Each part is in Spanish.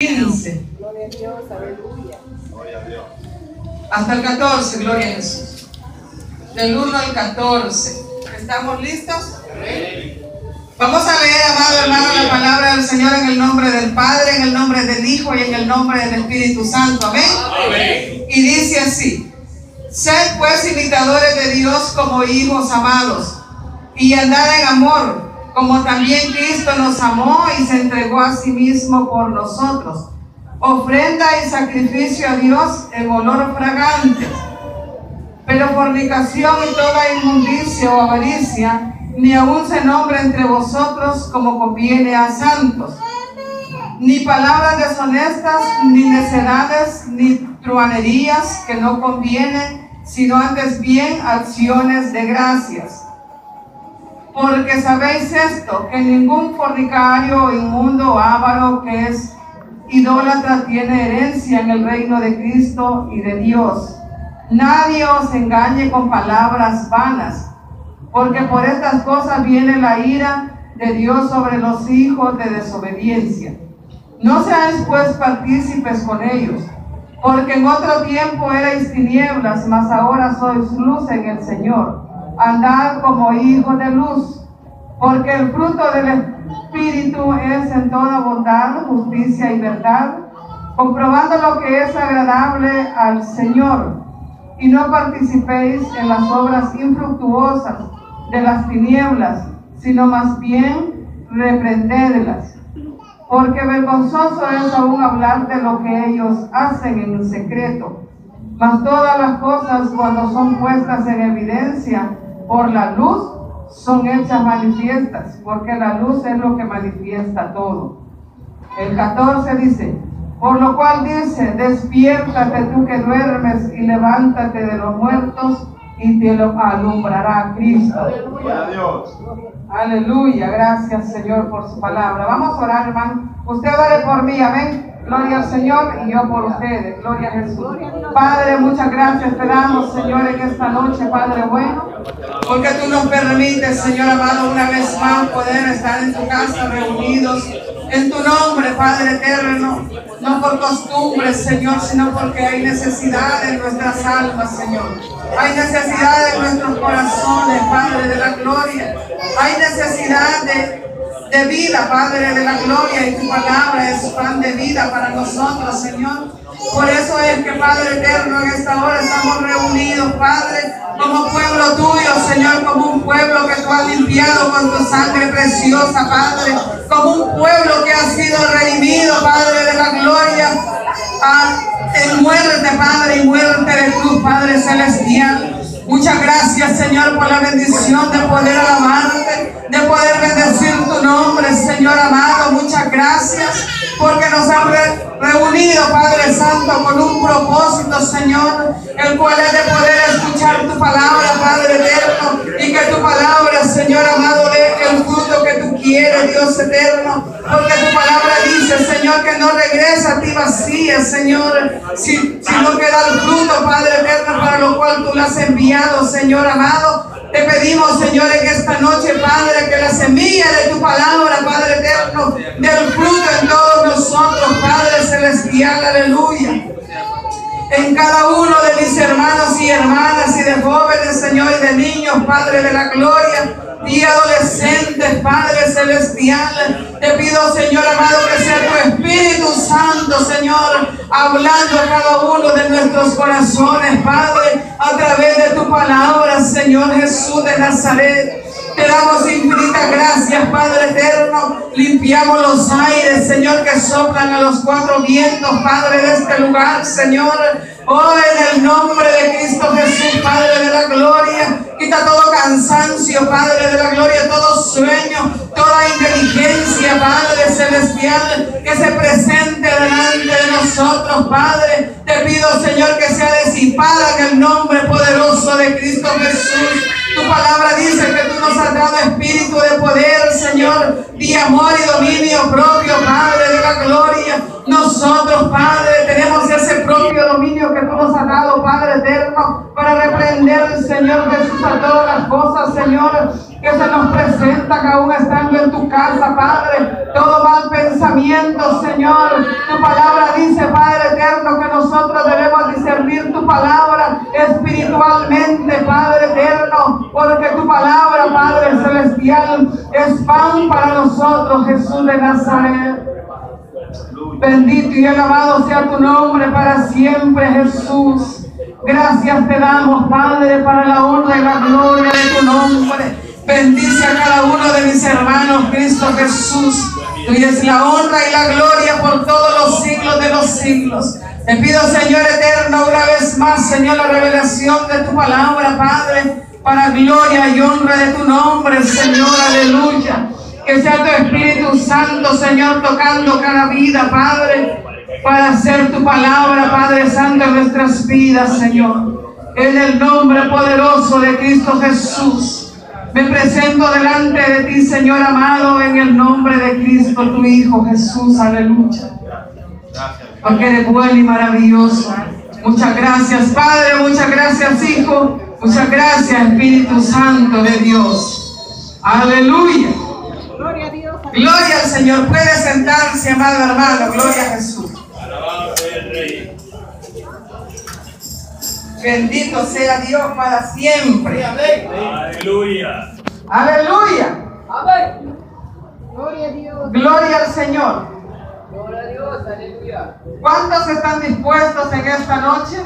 15. Gloria a Dios, aleluya. Hasta el 14, gloria a Jesús. Del 1 al 14. ¿Estamos listos? Vamos a leer, amado hermano, la palabra del Señor en el nombre del Padre, en el nombre del Hijo y en el nombre del Espíritu Santo. Amén. Y dice así: Sed pues imitadores de Dios como hijos amados, y andad en amor, como también Cristo nos amó y se entregó a sí mismo por nosotros. Ofrenda y sacrificio a Dios en olor fragante. Pero fornicación y toda inmundicia o avaricia, ni aun se nombre entre vosotros como conviene a santos. Ni palabras deshonestas, ni necedades, ni truanerías que no convienen, sino antes bien acciones de gracias. Porque sabéis esto, que ningún fornicario, inmundo, avaro que es idólatra tiene herencia en el reino de Cristo y de Dios. Nadie os engañe con palabras vanas, porque por estas cosas viene la ira de Dios sobre los hijos de desobediencia. No seáis pues partícipes con ellos, porque en otro tiempo erais tinieblas, mas ahora sois luz en el Señor. Andad como hijos de luz, porque el fruto del Espíritu es en toda bondad, justicia y verdad, comprobando lo que es agradable al Señor, y no participéis en las obras infructuosas de las tinieblas, sino más bien reprendedlas. Porque vergonzoso es aún hablar de lo que ellos hacen en secreto. Mas todas las cosas cuando son puestas en evidencia por la luz, son hechas manifiestas, porque la luz es lo que manifiesta todo. El 14 dice, por lo cual dice, despiértate tú que duermes y levántate de los muertos y te lo alumbrará Cristo. Gloria a Dios. Aleluya, gracias Señor por su palabra. Vamos a orar, hermano. Usted ore por mí, amén. Gloria al Señor y yo por ustedes. Gloria a Jesús. Padre, muchas gracias te damos, Señor, en esta noche, Padre bueno, porque tú nos permites, Señor amado, una vez más poder estar en tu casa reunidos en tu nombre, Padre eterno. No por costumbre, Señor, sino porque hay necesidad en nuestras almas, Señor. Hay necesidad en nuestros corazones, Padre de la gloria. Hay necesidad de de vida, Padre de la gloria, y tu palabra es pan de vida para nosotros, Señor. Por eso es que, Padre eterno, en esta hora estamos reunidos, Padre, como pueblo tuyo, Señor, como un pueblo que tú has limpiado con tu sangre preciosa, Padre, como un pueblo que ha sido redimido, Padre de la gloria, a, en muerte, Padre, y muerte de cruz, Padre celestial. Muchas gracias, Señor, por la bendición de poder alabarte, de poder bendecir tu nombre, Señor amado. Muchas gracias porque nos han re- reunido, Padre Santo, con un propósito, Señor, el cual es de poder escuchar tu palabra, Padre eterno, y que tu palabra, Señor amado, dé quieres, Dios eterno, porque tu palabra dice, Señor, que no regresa a ti vacía, Señor, si- sino que da el fruto, Padre eterno, para lo cual tú lo has enviado, Señor amado. Te pedimos, Señor, en esta noche, Padre, que la semilla de tu palabra, Padre eterno, dé el fruto en todos nosotros, Padre celestial, aleluya en cada uno de mis hermanos y hermanas y de jóvenes, Señor, y de niños, Padre de la gloria, y adolescentes, Padre celestial. Te pido, Señor amado, que sea tu Espíritu Santo, Señor, hablando a cada uno de nuestros corazones, Padre, a través de tu palabra, Señor Jesús de Nazaret. Te damos infinitas gracias, Padre eterno. Limpiamos los aires, Señor, que soplan a los cuatro vientos, Padre de este lugar, Señor. Oh, en el nombre de Cristo Jesús, Padre de la gloria. Quita todo cansancio, Padre de la gloria, todo sueño, toda inteligencia, Padre celestial, que se presente delante de nosotros, Padre. Te pido, Señor, que sea disipada en el nombre poderoso de Cristo Jesús. Tu palabra dice que tú nos has dado espíritu de poder, Señor, de amor y dominio propio, Padre de la gloria. Nosotros, Padre, tenemos ese propio dominio que tú nos has dado, Padre eterno, para reprender, Señor Jesús, a todas las cosas, Señor, que se nos presenta, que aún estando en tu casa, Padre. Todo mal pensamiento, Señor. Tu palabra dice, Padre eterno, que nosotros debemos discernir tu palabra espiritualmente, Padre eterno, porque tu palabra, Padre celestial, es pan para nosotros, Jesús de Nazaret. Bendito y alabado sea tu nombre para siempre, Jesús. Gracias te damos, Padre, para la honra y la gloria de tu nombre. Bendice a cada uno de mis hermanos, Cristo Jesús. Tuya es la honra y la gloria por todos los siglos de los siglos. Te pido, Señor eterno, una vez más, Señor, la revelación de tu palabra, Padre, para gloria y honra de tu nombre, Señor, aleluya. Que sea tu Espíritu Santo, Señor, tocando cada vida, Padre, para hacer tu palabra, Padre Santo, en nuestras vidas, Señor. En el nombre poderoso de Cristo Jesús. Me presento delante de ti, Señor amado, en el nombre de Cristo, tu Hijo Jesús. Aleluya. Porque eres bueno y maravilloso. Muchas gracias, Padre. Muchas gracias, Hijo. Muchas gracias, Espíritu Santo de Dios. Aleluya. Gloria a Dios. Gloria al Señor. Puede sentarse, amado hermano. Gloria a Jesús. Bendito sea Dios para siempre. Aleluya. Aleluya. Gloria a Dios. Gloria al Señor. Gloria a Dios. Aleluya. ¿Cuántos están dispuestos en esta noche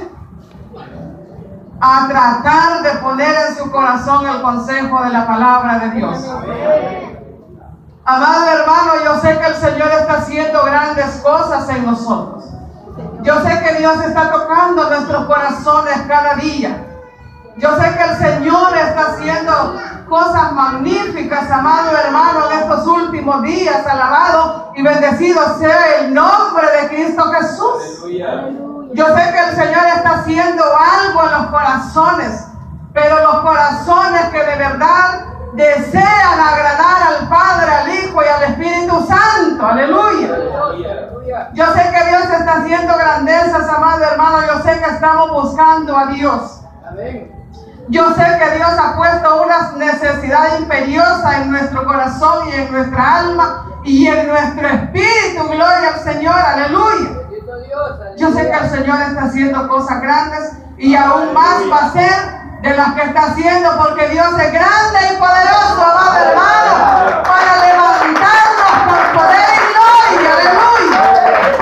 a tratar de poner en su corazón el consejo de la palabra de Dios? Amado hermano, yo sé que el Señor está haciendo grandes cosas en nosotros. Yo sé que Dios está tocando nuestros corazones cada día. Yo sé que el Señor está haciendo cosas magníficas, amado hermano, en estos últimos días. Alabado y bendecido sea el nombre de Cristo Jesús. Yo sé que el Señor está haciendo algo en los corazones, pero los corazones que de verdad desean agradar al Padre, al Hijo y al Espíritu Santo. Aleluya. Yo sé que Dios está haciendo grandezas, amado hermano. Yo sé que estamos buscando a Dios. Yo sé que Dios ha puesto una necesidad imperiosa en nuestro corazón y en nuestra alma y en nuestro espíritu. Gloria al Señor. Aleluya. Yo sé que el Señor está haciendo cosas grandes y aún más va a ser de las que está haciendo porque Dios es grande y poderoso, amado hermano, para levantarnos con poder y gloria. Aleluya.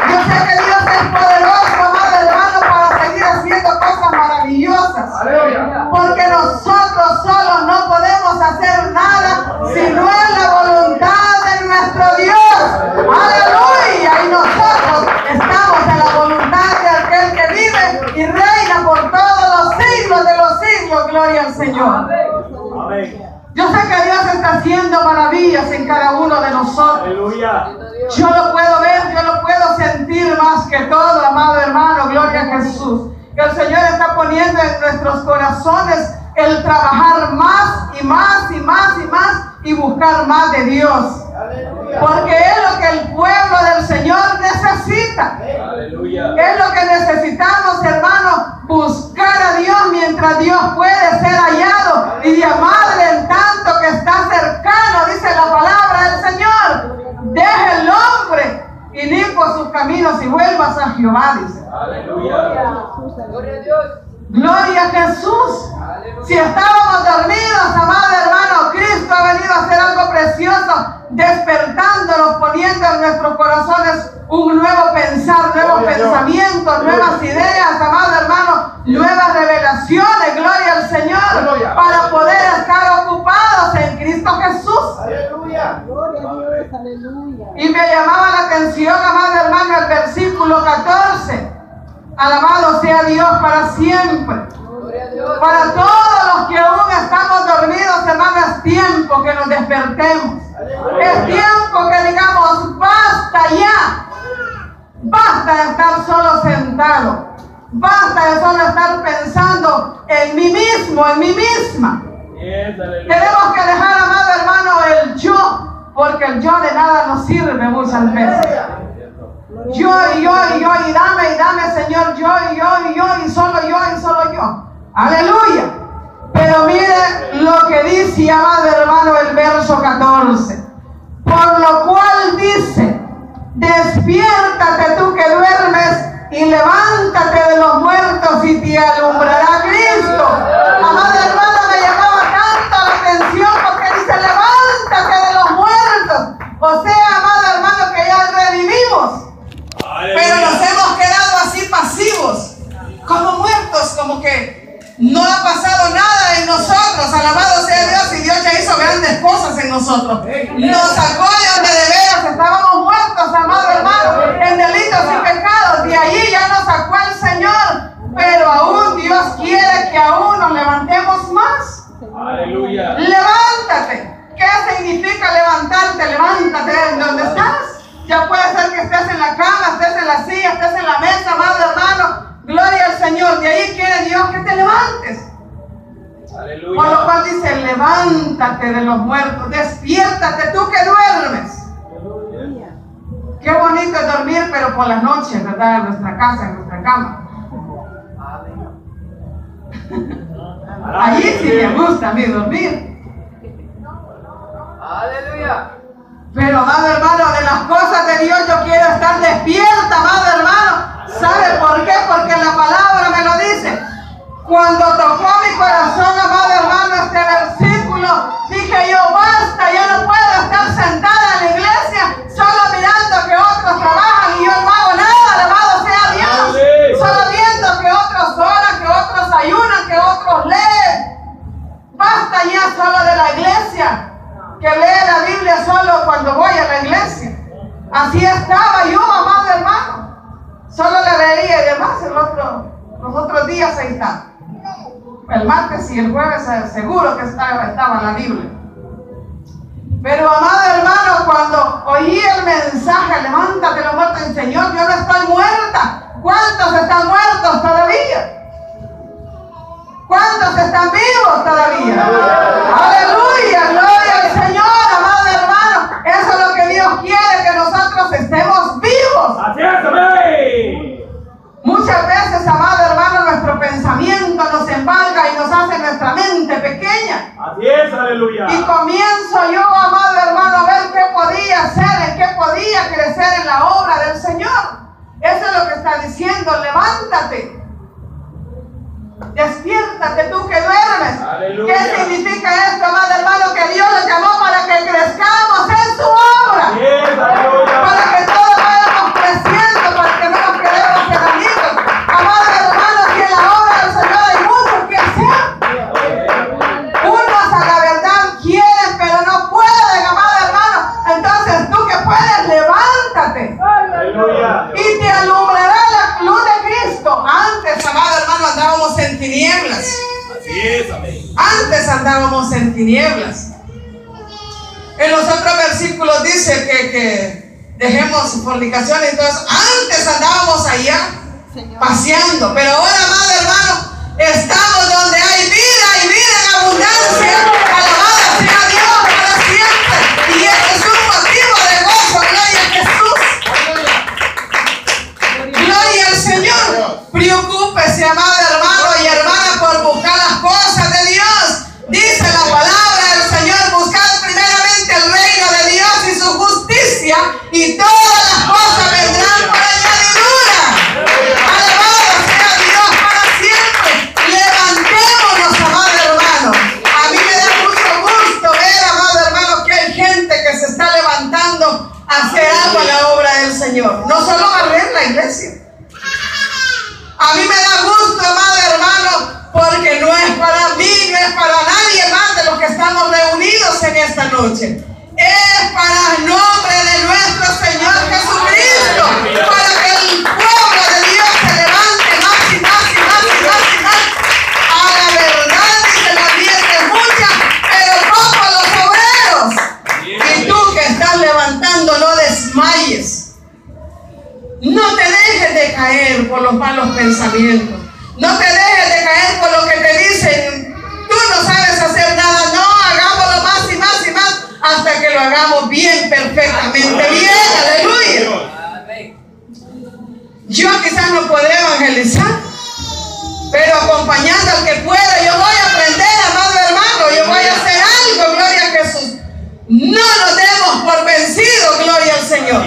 Yo sé que Dios es poderoso, amado hermano, para seguir haciendo cosas maravillosas. Porque nosotros Gloria al Señor. Amén. Yo sé que Dios está haciendo maravillas en cada uno de nosotros. Aleluya. Yo lo puedo ver, yo lo puedo sentir más que todo, amado hermano, gloria a Jesús. Que el Señor está poniendo en nuestros corazones el trabajar más y más y más y más y buscar más de Dios. Porque es lo que el pueblo del Señor necesita. Es lo que necesitamos, hermano, buscar a Dios mientras Dios puede ser hallado y llamarle en tanto que está cercano, dice la palabra del Señor. Deje el hombre y limpo sus caminos y vuelvas a Jehová, dice. Aleluya. Gloria a Dios. Gloria a Jesús. Si estábamos dormidos, amado hermano, Cristo ha venido a hacer algo precioso, despertándonos, poniendo en nuestros corazones un nuevo pensar, nuevos Gloria a Dios. pensamientos, nuevas ideas, amado hermano, nuevas revelaciones, gloria al Señor, para poder estar ocupados en Cristo Jesús. Aleluya. Gloria a Dios. Aleluya. Y me llamaba la atención, amado hermano, el versículo 14. Alabado sea Dios para siempre. Para todos los que aún estamos dormidos, hermano, es tiempo que nos despertemos. Es tiempo que digamos, basta ya. Basta de estar solo sentado. Basta de solo estar pensando en mí mismo, en mí misma. Tenemos que dejar, amado hermano, el yo, porque el yo de nada nos sirve muchas veces. Yo y yo y yo y dame y dame, Señor, yo y yo y yo y solo yo y solo yo. Aleluya. Pero mire lo que dice, amado hermano, el verso 14. Por lo cual dice, despiértate tú que duermes y levántate de los muertos y te alumbrará Cristo. Como muertos, como que no ha pasado nada en nosotros. Alabado sea Dios y Dios ya hizo grandes cosas en nosotros. Nos sacó de donde de veras estábamos muertos, amado hermano, en delitos y pecados. De allí ya nos sacó el Señor. Pero aún Dios quiere que aún nos levantemos más. Aleluya. Levántate. ¿Qué significa levantarte? Levántate de donde estás. Ya puede ser que estés en la cama, estés en la silla, estés en la mesa, amado hermano. Gloria al Señor. De ahí quiere Dios que te levantes. Por lo Aleluya. cual dice, levántate de los muertos, despiértate tú que duermes. Qué bonito es dormir, pero por las noches, ¿verdad? En nuestra casa, en nuestra cama. Allí sí me gusta a mí dormir. Aleluya. Pero, amado hermano, de las cosas de Dios yo quiero estar despierta, amado hermano. ¿Sabe por qué? Porque la palabra me lo dice. Cuando tocó mi corazón, amado hermano, este versículo, dije yo, basta, yo no puedo estar sentada en la iglesia solo mirando que otros trabajan y yo no hago nada, alabado sea Dios. Solo viendo que otros oran, que otros ayunan, que otros leen. Basta ya solo de la iglesia, que lee la Biblia solo cuando voy a la iglesia. Así estaba yo, amado hermano. Solo le leía y demás el otro, los otros días ahí está. El martes y el jueves eh, seguro que estaba, la Biblia. Pero amado hermano, cuando oí el mensaje, levántate los muertos, Señor, yo no estoy muerta. ¿Cuántos están muertos todavía? ¿Cuántos están vivos todavía? Aleluya, gloria al Señor, amado hermano. Eso es lo que Dios quiere, amén. Muchas veces, amado hermano, nuestro pensamiento nos embarga y nos hace nuestra mente pequeña. Así es, aleluya. Y comienzo yo, amado hermano, a ver qué podía hacer, en qué podía crecer en la obra del Señor. Eso es lo que está diciendo, levántate. Despiértate tú que duermes. Aleluya. ¿Qué significa esto, amado hermano? Que Dios nos llamó para que crezcamos en tinieblas. En los otros versículos dice que, que dejemos fornicación. Entonces, antes andábamos allá paseando. Pero ahora, amado hermano, estamos donde y todas las cosas vendrán por añadidura. Alabado sea Dios para siempre. Levantémonos, amado hermano. A mí me da mucho gusto ver, amado hermano, que hay gente que se está levantando a hacer algo en la obra del Señor. No solo barrer la iglesia. A mí me da gusto, amado hermano, porque no es para mí, no es para nadie más de los que estamos reunidos en esta noche. Para el nombre de nuestro Señor Jesucristo, para que el pueblo de Dios se levante más y más y más y más y más. A la verdad, dice la es mucha, pero pocos los obreros. Y tú que estás levantando, no desmayes. No te dejes de caer por los malos pensamientos. No te dejes de caer por lo que te dicen. Tú no sabes hacer nada. No, hagámoslo más y más y más hasta que lo hagamos bien, perfectamente bien. Aleluya. Yo quizás no podré evangelizar, pero acompañando al que pueda. Yo voy a aprender, amado hermano. Yo voy a hacer algo, gloria a Jesús. No nos demos por vencidos, gloria al Señor.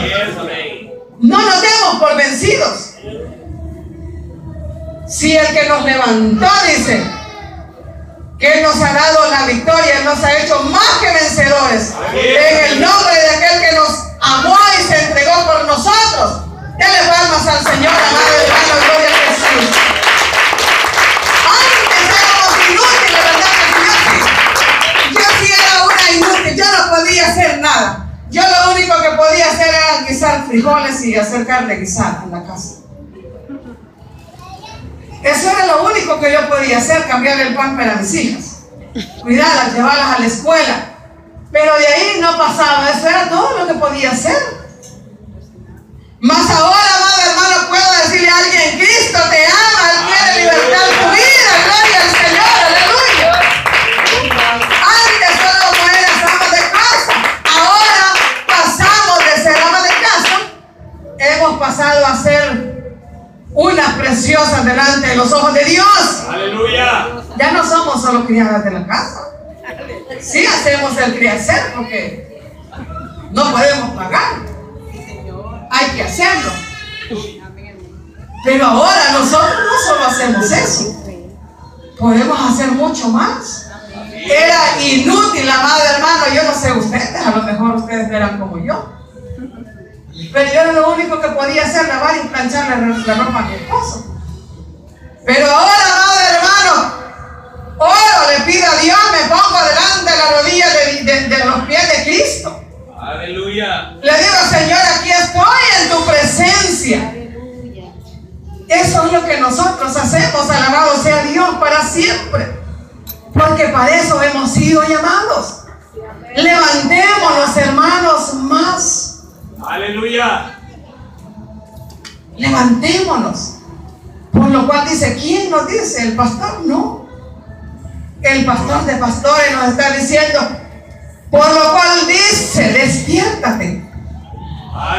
No nos demos por vencidos. Si el que nos levantó dice que Él nos ha dado la victoria, Él nos ha hecho más que vencedores. En el nombre de aquel que nos amó y se entregó por nosotros. Dele palmas al Señor, amado hermano, gloria a Jesús. Antes éramos inútiles, ¿verdad? Yo sí era una inútil, yo no podía hacer nada. Yo lo único que podía hacer era guisar frijoles y hacer carne guisada en la casa. Eso era lo único que yo podía hacer, cambiarle el pan para mis hijas. Cuidarlas, llevarlas a la escuela. Pero de ahí no pasaba, eso era todo lo que podía hacer. Más ahora, amado hermano, puedo decirle a alguien, Cristo te ama, Él quiere libertar tu vida, gloria al Señor, aleluya. Antes solo eras ama de casa, ahora pasamos de ser ama de casa, hemos pasado a ser unas preciosas delante de los ojos de Dios. Aleluya. Ya no somos solo criadas de la casa. Sí hacemos el criacer porque no podemos pagar. Hay que hacerlo. Pero ahora nosotros no solo hacemos eso. Podemos hacer mucho más. Era inútil, amado hermano. Yo no sé ustedes, a lo mejor ustedes eran como yo. Pero yo era lo único que podía hacer, lavar y planchar la, la ropa a mi esposo. Pero ahora, amado hermano, oro, le pido a Dios, me pongo delante de la rodilla de, de- de los pies de Cristo. Aleluya. Le digo, Señor, aquí estoy en tu presencia. Eso es lo que nosotros hacemos, alabado sea Dios para siempre. Porque para eso hemos sido llamados. Levantémonos, hermanos, más. Aleluya. Levantémonos. Por lo cual dice, ¿quién nos dice? El pastor no. El pastor de pastores nos está diciendo, por lo cual dice, despiértate.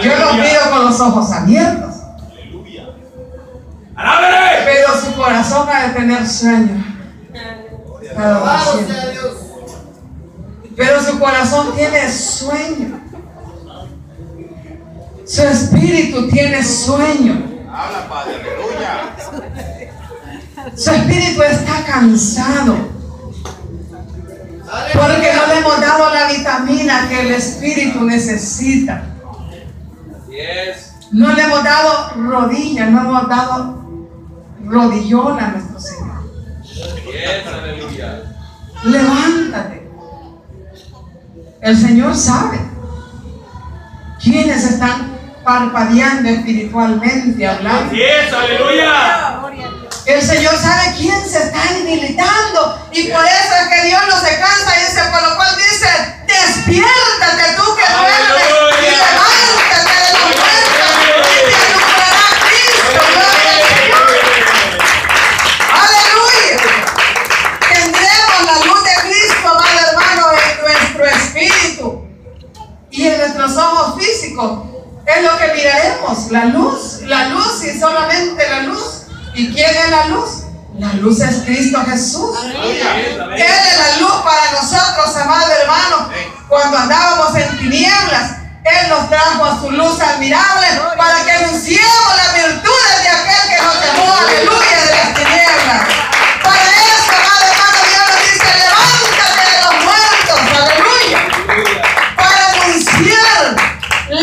Yo lo miro con los ojos abiertos, Aleluya. ¡Alábele! pero su corazón ha de tener sueño. Pero su corazón tiene sueño. Su espíritu tiene sueño. Habla, Padre, aleluya. Su espíritu está cansado. Porque no le hemos dado la vitamina que el espíritu necesita. No le hemos dado rodillas, no hemos dado rodillón a nuestro Señor. Levántate. El Señor sabe quiénes están parpadeando espiritualmente hablando. Así es. Aleluya. El Señor sabe quién se está debilitando y por eso es que Dios no se cansa y dice, por lo cual dice, despiértate tú que duermes y levántate de los muertos y te alumbrará Cristo. Aleluya. Tendremos la luz de Cristo, amado hermano, en nuestro espíritu y en nuestros ojos físicos. Es lo que miraremos, la luz, la luz y solamente la luz. ¿Y quién es la luz? La luz es Cristo Jesús. Él es la luz para nosotros, amado hermano. Cuando andábamos en tinieblas, Él nos trajo a su luz admirable para que anunciemos las virtudes de aquel que nos llamó, aleluya, de las tinieblas. Para eso, amado hermano,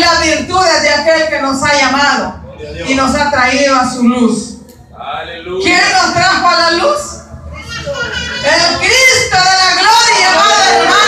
las virtudes de aquel que nos ha llamado y nos ha traído a su luz. Aleluya. ¿Quién nos trajo a la luz? El Cristo de la gloria, amado hermano,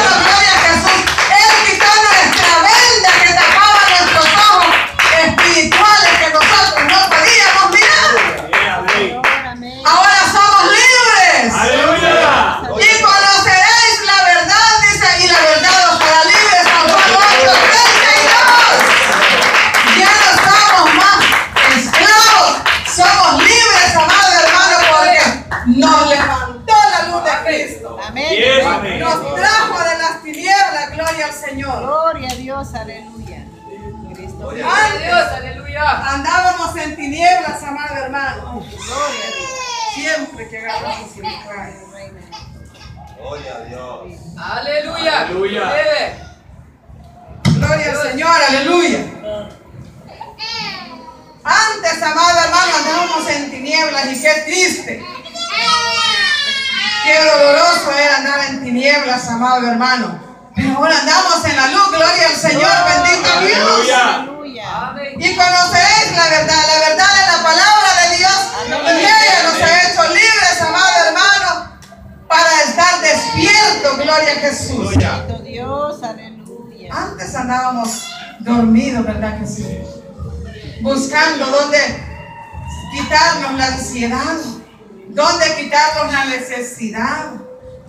necesidad.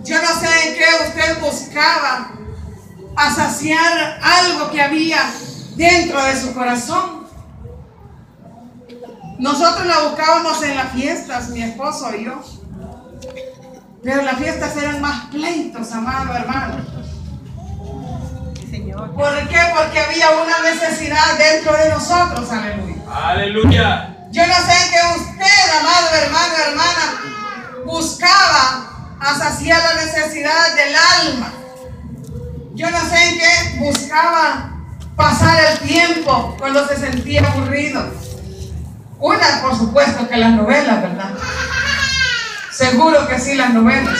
Yo no sé en qué usted buscaba a saciar algo que había dentro de su corazón. Nosotros la buscábamos en las fiestas, mi esposo y yo. Pero las fiestas eran más pleitos, amado hermano. ¿Por qué? Porque había una necesidad dentro de nosotros, aleluya. Aleluya. Yo no sé que usted, amado hermano, hermana, buscaba a saciar la necesidad del alma. Yo no sé en qué buscaba pasar el tiempo cuando se sentía aburrido. Una, por supuesto, que las novelas, ¿verdad? Seguro que sí, las novelas.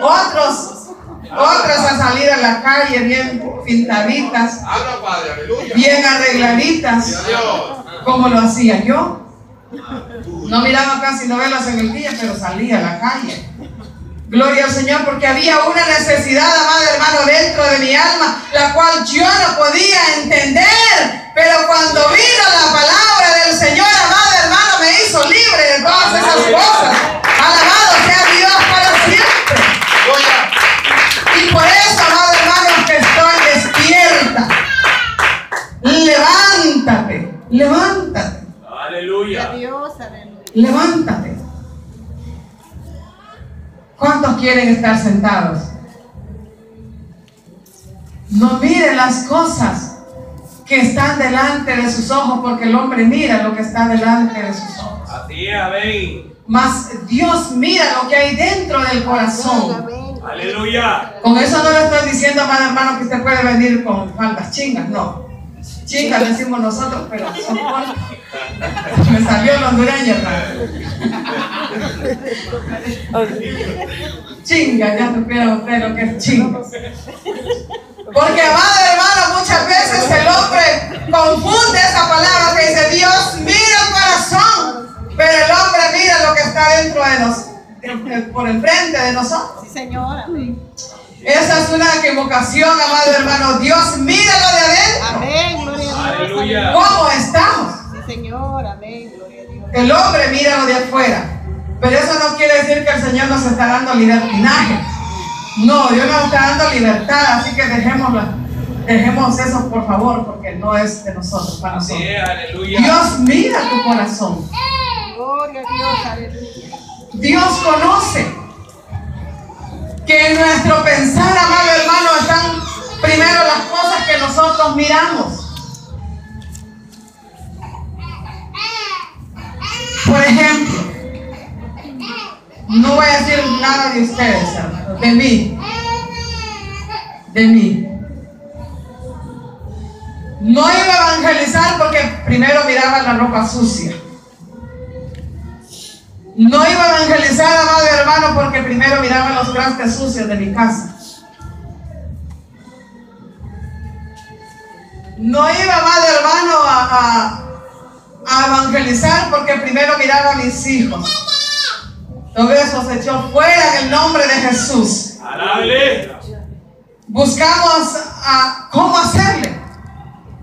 Otros, otros a salir a la calle bien pintaditas, bien arregladitas, como lo hacía yo. No miraba casi novelas en el día, pero salía a la calle. Gloria al Señor, porque había una necesidad, amado hermano, dentro de mi alma, la cual yo no podía entender. Pero cuando vino la palabra del Señor, amado hermano, me hizo libre de todas esas cosas. Alabado sea Dios para siempre. Y por eso, amado hermano, que estoy despierta. Levántate, levántate. Aleluya. Dios, aleluya. Levántate. ¿Cuántos quieren estar sentados? No mire las cosas que están delante de sus ojos, porque el hombre mira lo que está delante de sus ojos. Así es, amén. Mas Dios mira lo que hay dentro del corazón. Aleluya. Con eso no le estoy diciendo, amado hermano, que usted puede venir con faldas chingas, no. Chingas decimos nosotros, pero son cortas. Me salió el hondureño. Chinga, ya supiera usted lo que es chinga. Porque, amado hermano, muchas veces el hombre confunde esa palabra que dice Dios mira el corazón, pero el hombre mira lo que está dentro de nosotros, por el frente de nosotros. Sí, Señor, amén. Esa es una equivocación, amado hermano. Dios mira lo de adentro. Amén. Aleluya. ¿Cómo estamos? Sí, Señor, amén, gloria a Dios. El hombre mira lo de afuera. Pero eso no quiere decir que el Señor nos está dando libertinaje. No, Dios nos está dando libertad, así que dejémosla. Dejemos eso, por favor, porque no es de nosotros, para nosotros. es, aleluya. Dios mira tu corazón. Gloria a Dios, aleluya. Dios conoce que en nuestro pensar, amado hermano, están primero las cosas que nosotros miramos. Por ejemplo, no voy a decir nada de ustedes, de mí. De mí. No iba a evangelizar porque primero miraba la ropa sucia. No iba a evangelizar, amado hermano, porque primero miraba los trastes sucios de mi casa. No iba, amado hermano, a- a evangelizar porque primero miraba a mis hijos. Todo eso se echó fuera en el nombre de Jesús. Buscamos a cómo hacerle.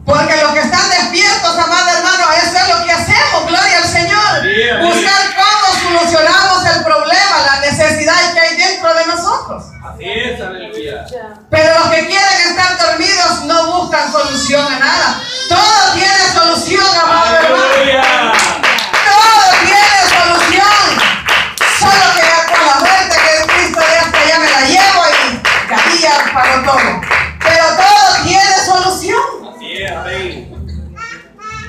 Porque los que están despiertos, amado hermano, eso es lo que hacemos, gloria al Señor. Amén. Buscar cómo solucionamos el problema, la necesidad que hay dentro de nosotros. Así es, aleluya. Pero los que quieren estar dormidos no buscan solución a nada. Todo tiene solución, amado hermano.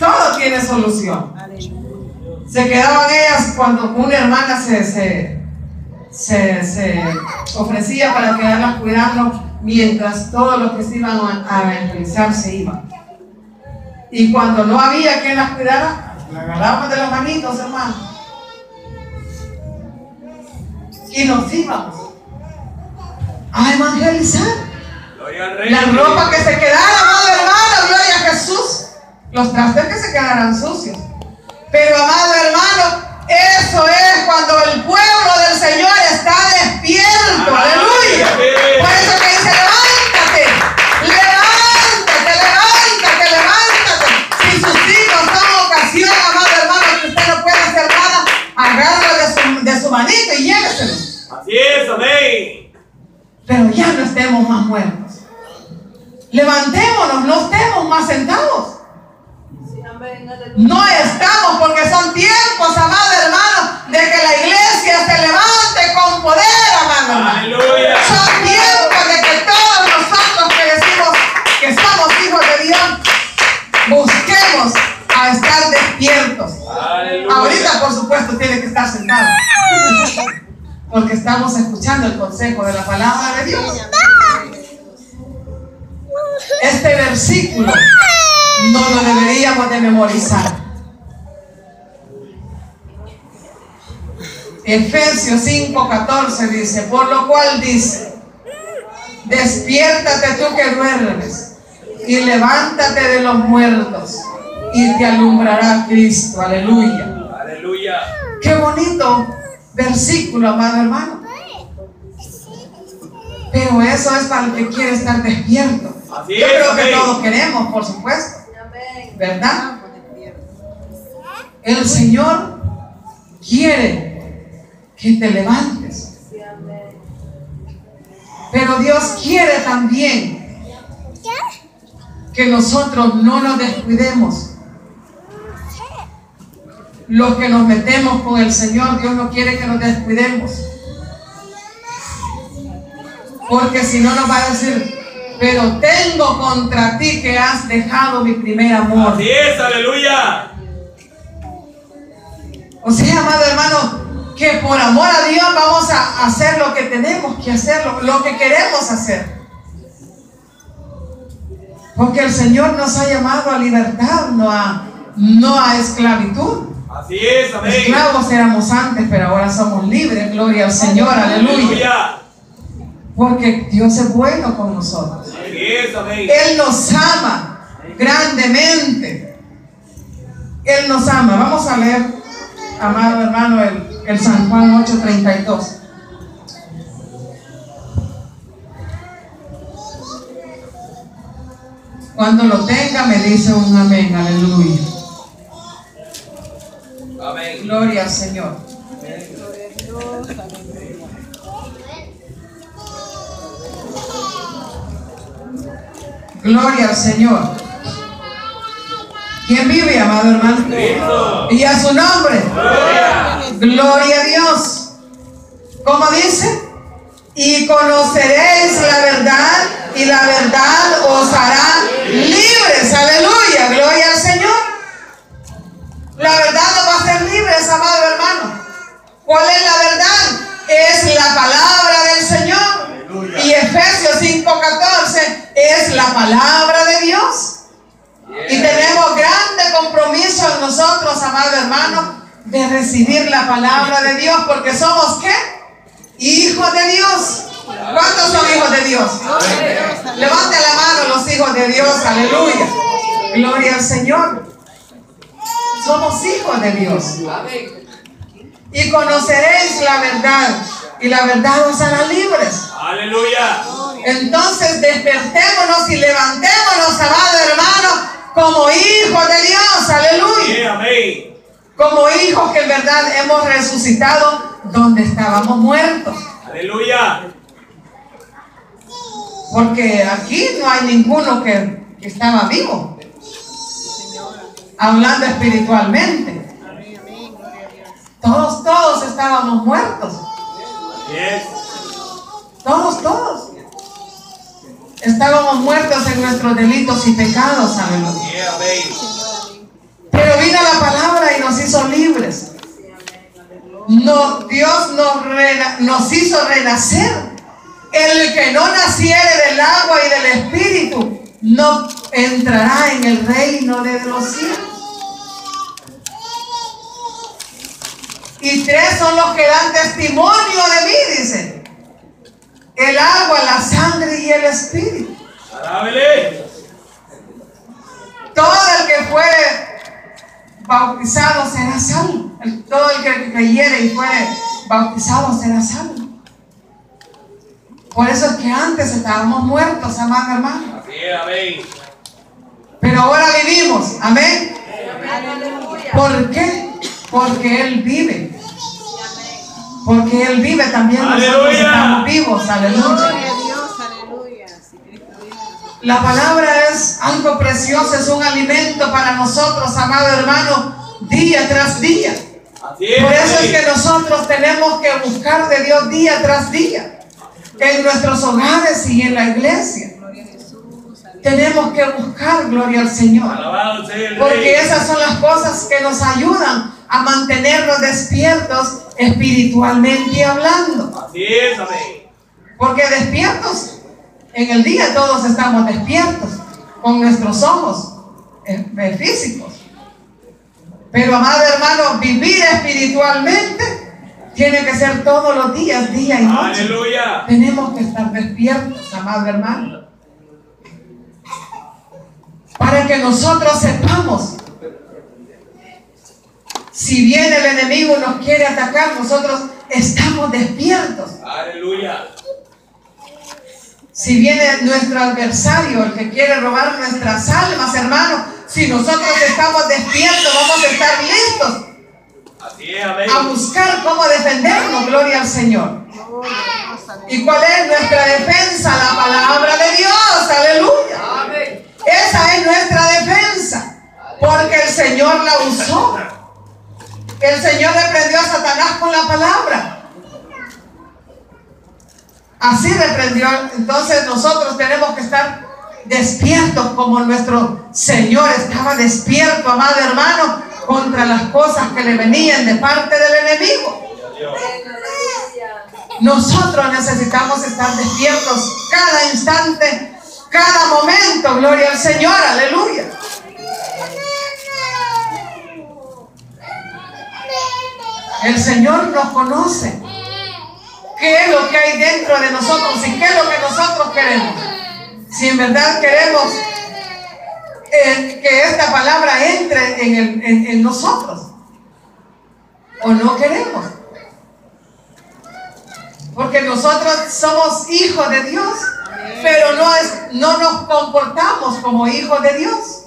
Todo tiene solución. Se quedaban ellas cuando una hermana se, se, se, se ofrecía para quedarlas cuidando mientras todos los que se iban a, evangelizar se iban. Y cuando no había quien las cuidara, la agarraban de las manitos, hermano. Y nos íbamos a evangelizar. La ropa que se quedara, amado hermano, gloria a Jesús. Los trastes que se quedaran sucios. Pero, amado hermano, eso es cuando el pueblo del Señor está despierto. Aleluya. Por eso que dice, levántate, levántate, levántate, levántate. Si sus hijos son ocasión, amado hermano, que usted no puede hacer nada, agárralo de su, de su manito y lléveselo. Así es, amén. Pero ya no estemos más muertos. Levantémonos, no estemos más sentados. No estamos porque son tiempos, amado hermano, de que la iglesia se levante con poder, amado. Aleluya. Son tiempos de que todos nosotros que decimos que somos hijos de Dios, busquemos a estar despiertos. Aleluya. Ahorita, por supuesto, tiene que estar sentado. Porque estamos escuchando el consejo de la palabra de Dios. Este versículo no lo deberíamos de memorizar. Efesios 5:14 dice, por lo cual dice, despiértate tú que duermes y levántate de los muertos y te alumbrará Cristo. Aleluya. Aleluya. Qué bonito versículo, amado hermano. Pero eso es para el que quiere estar despierto. Así Yo es, creo que todos queremos, por supuesto. ¿Verdad? El Señor quiere que te levantes. Pero Dios quiere también que nosotros no nos descuidemos. Los que nos metemos con el Señor, Dios no quiere que nos descuidemos. Porque si no nos va a decir, pero tengo contra ti que has dejado mi primer amor. Así es, aleluya. O sea, amado hermano, que por amor a Dios vamos a hacer lo que tenemos que hacer, lo, lo que queremos hacer. Porque el Señor nos ha llamado a libertad, no a, no a esclavitud. Así es, amén. Esclavos éramos antes, pero ahora somos libres. Gloria al Señor, aleluya. Aleluya. Porque Dios es bueno con nosotros. Amén. Él nos ama grandemente. Él nos ama. Vamos a leer, amado hermano, el, el San Juan 8:32. Cuando lo tenga me dice un amén, aleluya. Amén. Gloria al Señor. Gloria Gloria al Señor. ¿Quién vive, amado hermano? Cristo. Y a su nombre. Gloria. Gloria a Dios. ¿Cómo dice? Y conoceréis la verdad y la verdad os hará libres. Aleluya. Gloria al Señor. La verdad nos va a hacer libres, amado hermano. ¿Cuál es la verdad? Es la palabra. Y Efesios 5:14 es la palabra de Dios. Y tenemos grande compromiso en nosotros, amado hermano, de recibir la palabra de Dios, porque somos qué? Hijos de Dios. ¿Cuántos son hijos de Dios? Levante la mano los hijos de Dios, aleluya. Gloria al Señor. Somos hijos de Dios. Y conoceréis la verdad, y la verdad os hará libres. Aleluya. Entonces despertémonos y levantémonos, amado hermano, como hijos de Dios, aleluya. Amén. Como hijos que en verdad hemos resucitado donde estábamos muertos. Aleluya. Porque aquí no hay ninguno que, que estaba vivo, hablando espiritualmente. Todos, todos estábamos muertos. Todos, todos. Estábamos muertos en nuestros delitos y pecados. Pero vino la palabra y nos hizo libres. Dios nos, nos hizo renacer. El que no naciere del agua y del espíritu no entrará en el reino de los cielos. Y tres son los que dan testimonio de mí, dice. El agua, la sangre y el espíritu. Alábele. Todo el que fuere bautizado será salvo. Todo el que creyere y fuere bautizado será salvo. Por eso es que antes estábamos muertos, amado hermano. Así es, amén. Pero ahora vivimos. Amén. Aleluya. ¿Por qué? Porque Él vive. Porque Él vive también nosotros Aleluya. estamos vivos. Aleluya. Gloria a Dios, aleluya. Si Cristo vive, nosotros La palabra es algo precioso, es un alimento para nosotros, amado hermano, día tras día. Por eso es que nosotros tenemos que buscar de Dios día tras día, en nuestros hogares y en la iglesia. Gloria a Jesús, aleluya. Tenemos que buscar gloria al Señor, Alabado sea el Rey. porque esas son las cosas que nos ayudan a mantenernos despiertos espiritualmente hablando. Así es, amén. Porque despiertos, en el día todos estamos despiertos, con nuestros ojos eh, eh, físicos. Pero amado hermano, vivir espiritualmente tiene que ser todos los días, día y noche. Aleluya. Tenemos que estar despiertos, amado hermano. Para que nosotros sepamos. Si viene el enemigo nos quiere atacar, nosotros estamos despiertos. Aleluya. Si viene nuestro adversario, el que quiere robar nuestras almas, hermano, si nosotros estamos despiertos, vamos a estar listos Así es, amén. a buscar cómo defendernos, gloria al Señor. ¿Y cuál es nuestra defensa? La palabra de Dios, aleluya. Amén. Esa es nuestra defensa, porque el Señor la usó. El Señor reprendió a Satanás con la palabra. Así reprendió. Entonces nosotros tenemos que estar despiertos como nuestro Señor estaba despierto, amado hermano, contra las cosas que le venían de parte del enemigo. Nosotros necesitamos estar despiertos cada instante, cada momento. Gloria al Señor, aleluya. El Señor nos conoce. ¿Qué es lo que hay dentro de nosotros y qué es lo que nosotros queremos? Si en verdad queremos eh, que esta palabra entre en, el- en- en nosotros o no queremos. Porque nosotros somos hijos de Dios, pero no, es, no nos comportamos como hijos de Dios.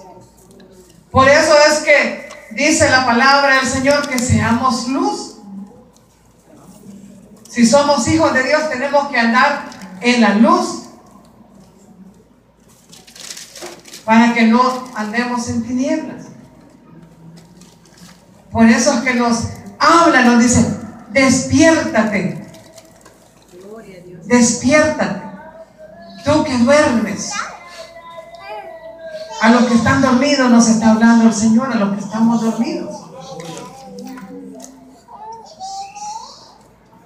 Por eso es que dice la palabra del Señor que seamos luz. Si somos hijos de Dios, tenemos que andar en la luz para que no andemos en tinieblas. Por eso es que nos habla, nos dice, despiértate, despiértate, tú que duermes. A los que están dormidos nos está hablando el Señor, a los que estamos dormidos.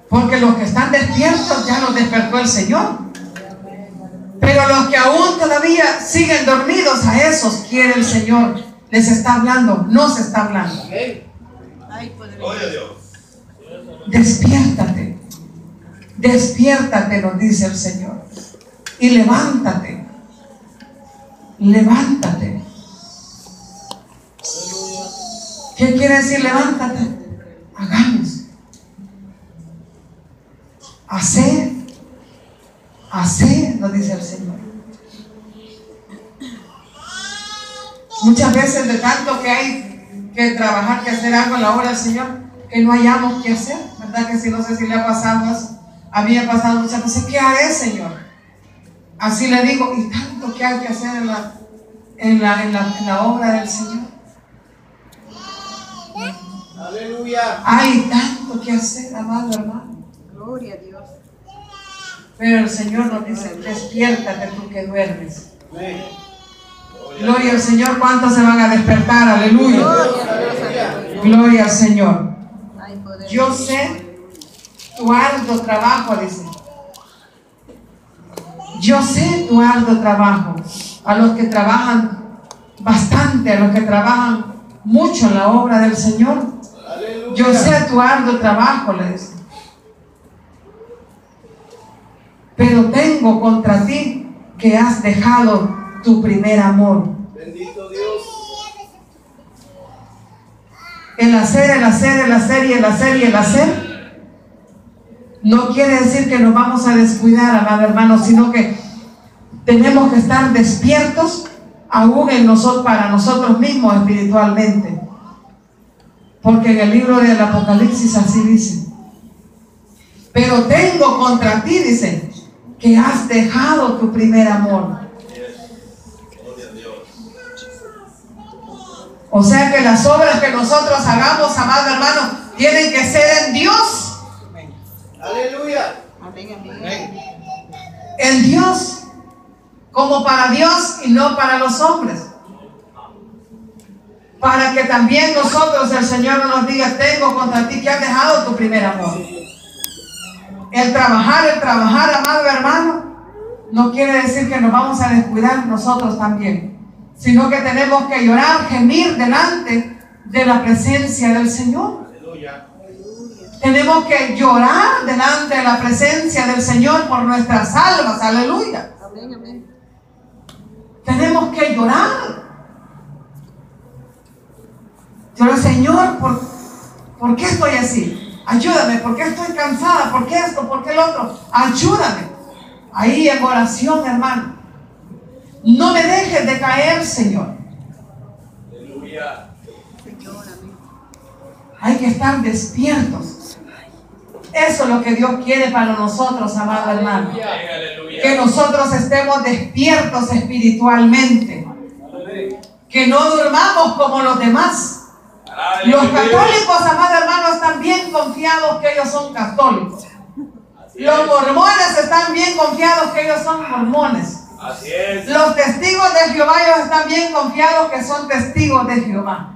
Porque los que están despiertos ya los despertó el Señor. Pero los que aún todavía siguen dormidos, a esos quiere el Señor. Les está hablando, nos está hablando. Despiértate. Despiértate, nos dice el Señor. Y levántate. Levántate. ¿Qué quiere decir levántate? Hagamos. Hacer. Hacer, nos dice el Señor. Muchas veces de tanto que hay que trabajar, que hacer algo en la obra del Señor, que no hayamos que hacer, ¿verdad? Que si no sé si le ha pasado. A mí ha pasado muchas veces, ¿qué haré, Señor? Así le digo, y tanto que hay que hacer en la, en la, en la, en la obra del Señor. Aleluya. Hay tanto que hacer, amado hermano. Gloria a Dios. Pero el Señor nos dice, despiértate tú que duermes. Amén. Gloria al Señor, ¿cuántos se van a despertar? Aleluya. Gloria al Señor. Yo sé tu arduo trabajo, dice. Yo sé tu arduo trabajo. A los que trabajan bastante, a los que trabajan mucho en la obra del Señor. Aleluya. Yo sé tu arduo trabajo, le dice. Pero tengo contra ti que has dejado tu primer amor. Bendito Dios. El hacer, el hacer, el hacer y el hacer y el hacer no quiere decir que nos vamos a descuidar, amado hermano, sino que tenemos que estar despiertos aún en nosotros, para nosotros mismos espiritualmente. Porque en el libro del Apocalipsis así dice. Pero tengo contra ti, dice, que has dejado tu primer amor. O sea que las obras que nosotros hagamos, amado hermano, tienen que ser en Dios. Aleluya. Amén, amén. En Dios. Como para Dios y no para los hombres. Para que también nosotros, el Señor no nos diga, tengo contra ti que has dejado tu primer amor. El trabajar, el trabajar, amado hermano, no quiere decir que nos vamos a descuidar nosotros también, sino que tenemos que llorar, gemir delante de la presencia del Señor. Tenemos que llorar delante de la presencia del Señor por nuestras almas, aleluya. Amén, amén. Tenemos que llorar. Pero Señor, ¿por, ¿por qué estoy así? Ayúdame, ¿por qué estoy cansada? ¿Por qué esto? ¿Por qué el otro? Ayúdame. Ahí en oración, hermano. No me dejes de caer, Señor. Aleluya. Hay que estar despiertos. Eso es lo que Dios quiere para nosotros, amado hermano. Que nosotros estemos despiertos espiritualmente. Que no durmamos como los demás. Los católicos, amado hermano, están bien confiados que ellos son católicos. Los es. mormones están bien confiados que ellos son mormones. Así es. Los testigos de Jehová ellos están bien confiados que son testigos de Jehová.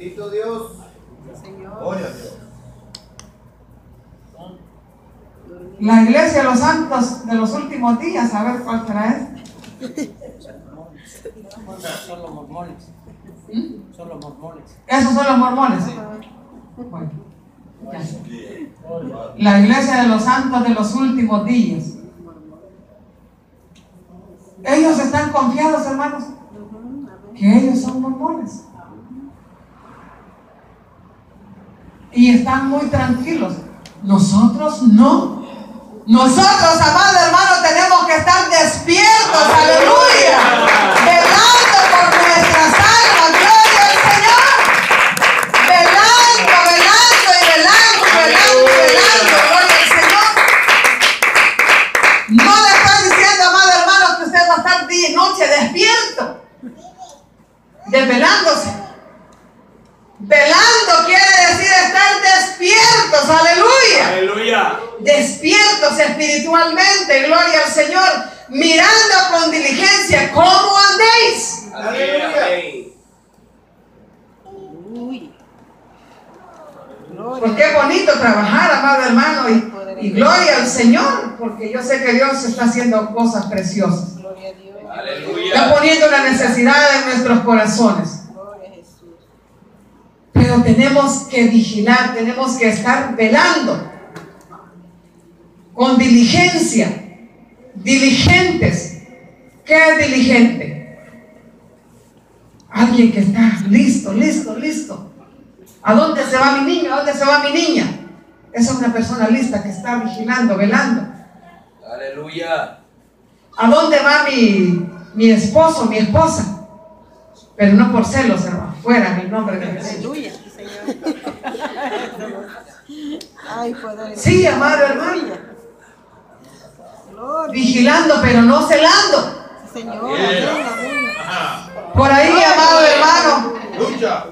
Bendito Dios. Señor. Gloria a Dios. La iglesia de los santos de los últimos días, a ver cuál será este. Son los mormones. ¿Mm? Son los mormones. Esos son los mormones. Bueno. La iglesia de los santos de los últimos días. Ellos están confiados, hermanos, que ellos son mormones. Y están muy tranquilos. Nosotros no. Nosotros, amado hermano, tenemos que estar despiertos, aleluya. Velando por nuestras almas, gloria al Señor. Velando, velando y velando, velando, velando, gloria al Señor. No le estoy diciendo, amado hermano, que usted va a estar día y noche despierto, desvelándose. Velando quiere despiertos, aleluya. Aleluya. Despiertos espiritualmente, gloria al Señor, mirando con diligencia cómo andéis. Aleluya. Uy. Porque es bonito trabajar, amado hermano, y, y gloria al Señor, porque yo sé que Dios está haciendo cosas preciosas. Gloria a Dios. Está poniendo una necesidad en nuestros corazones. Pero tenemos que vigilar, tenemos que estar velando con diligencia, diligentes. ¿Qué es diligente? Alguien que está listo, listo, listo. ¿A dónde se va mi niño? ¿A dónde se va mi niña? Esa es una persona lista que está vigilando, velando. Aleluya. ¿A dónde va mi, mi esposo, mi esposa? Pero no por celos, hermano. Fuera en el nombre de Jesús. Aleluya, Señor. Ay, poder. Sí, amado hermano. Gloria, Vigilando, pero no celando. Señor. Por ahí, amado hermano, Lucha.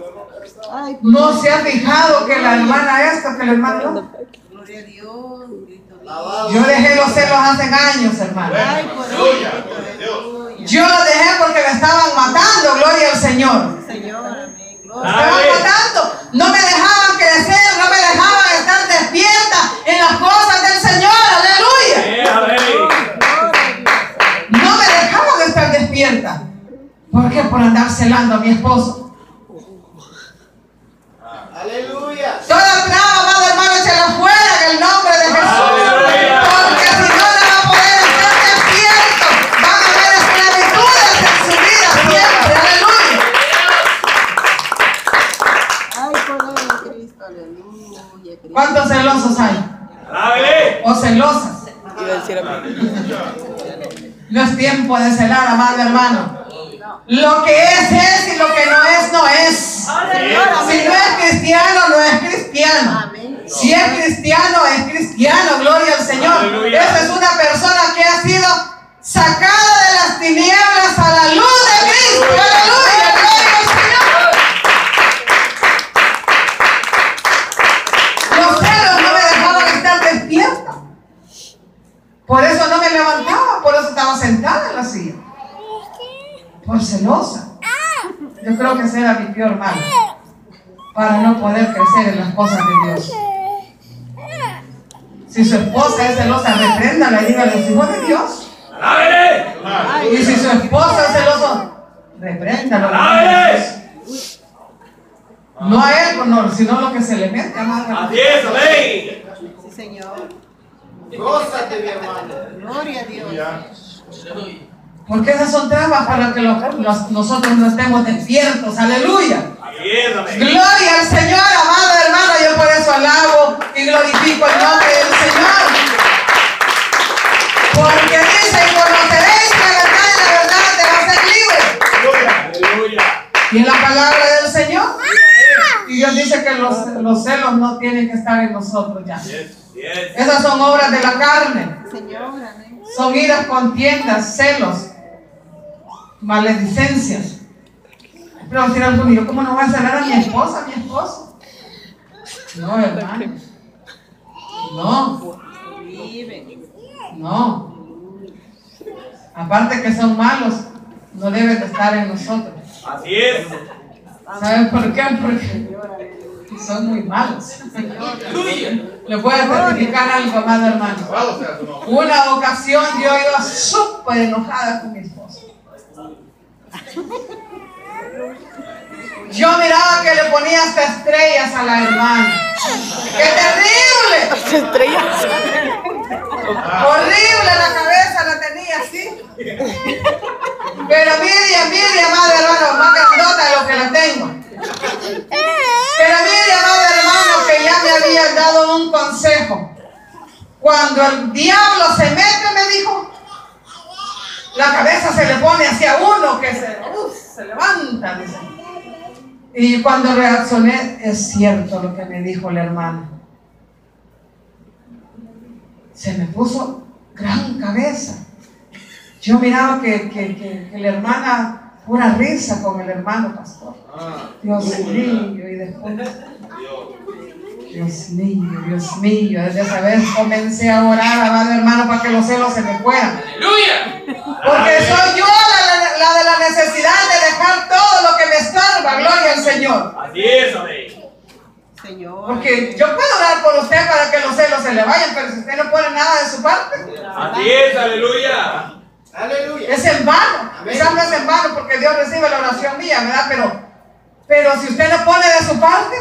Ay, no se ha fijado que la hermana esto, que la hermana no. Gloria a Dios. Yo dejé los celos hace años, hermano. Yo los dejé porque me estaban matando, gloria al Señor. Señor, amén. Me estaban matando. no me dejaban crecer, no me dejaban estar despierta en las cosas del Señor. Aleluya. No me dejaban estar despierta. ¿Por qué? Por andar celando a mi esposo. Celosos hay? O celosas. No es tiempo de celar, amado hermano. Lo que es es y lo que no es, no es. Si no es cristiano, no es cristiano. Si es cristiano, es cristiano, gloria al Señor. Esa es una persona que ha sido sacada de las tinieblas a la luz de Cristo. Aleluya, Por eso no me levantaba, por eso estaba sentada en la silla. Por celosa. Yo creo que ese era mi peor mal. Para no poder crecer en las cosas de Dios. Si su esposa es celosa, repréndala y dígale, hijo de Dios. Y si su esposa es celoso, repréndalo. No a él, no, sino lo que se le mete, amado. Así es, amén. Sí, Señor. Gózate, mi hermano. Gloria a Dios. Porque esas son trabas para que los- los- nosotros no estemos despiertos. Aleluya. Gloria al Señor, amado hermano. Yo por eso alabo y glorifico el nombre del Señor. Porque dice, y conoceréis que la verdad y la verdad te va a hacer libre. Aleluya. Y en la palabra del Señor. Y Dios dice que los, los celos no tienen que estar en nosotros ya. Yes. Esas son obras de la carne. Son iras, contiendas, celos, maledicencias. Pero decir alguno, ¿yo cómo no voy a celar a mi esposa, a mi esposo? No, hermano. No, Vive. no. Aparte que son malos, no deben de estar en nosotros. Así es. ¿Saben por qué? Porque son muy malos. Le voy a certificar algo, amado hermano. Una ocasión yo iba súper enojada con mi esposo. Yo miraba que le ponía hasta estrellas a la hermana. ¡Qué terrible! Horrible la cabeza la tenía así. Pero Miriam, Miriam, madre hermano, más grandota de lo que la tengo. Pero Miriam, madre hermano, que ya me había dado un consejo. Cuando el diablo se mete, me dijo, la cabeza se le pone hacia uno que se, levanta. Y cuando reaccioné, es cierto lo que me dijo la hermana. Se me puso gran cabeza. Yo miraba que- que- que la hermana, pura risa con el hermano pastor. Dios mío, y después, Dios mío, Dios mío, desde esa vez comencé a orar, amado hermano, para que los celos se me fueran. Porque soy yo la, la- la de la necesidad de dejar todo lo que me estorba, gloria al Señor. Así es, amén. Señor. Porque yo puedo orar por usted para que los celos se le vayan, pero si usted no pone nada de su parte, Así es, aleluya. Aleluya. es en vano. Quizás no es en vano porque Dios recibe la oración mía, ¿verdad? Pero, pero si usted no pone de su parte,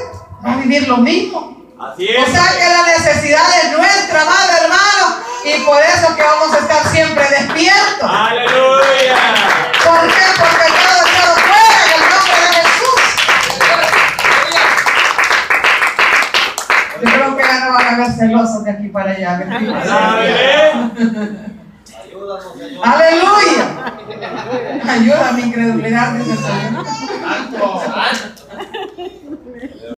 va a vivir lo mismo. Así O es. sea que la necesidad es nuestra, amado hermano, y por eso que vamos a estar siempre despiertos. Aleluya. ¿Por qué? Porque todo echado fuera en el nombre de Jesús. Yo creo que ya no van a haber celosos de aquí para allá. bendito Aleluya. Ayuda a mi incredulidad. Santo, santo.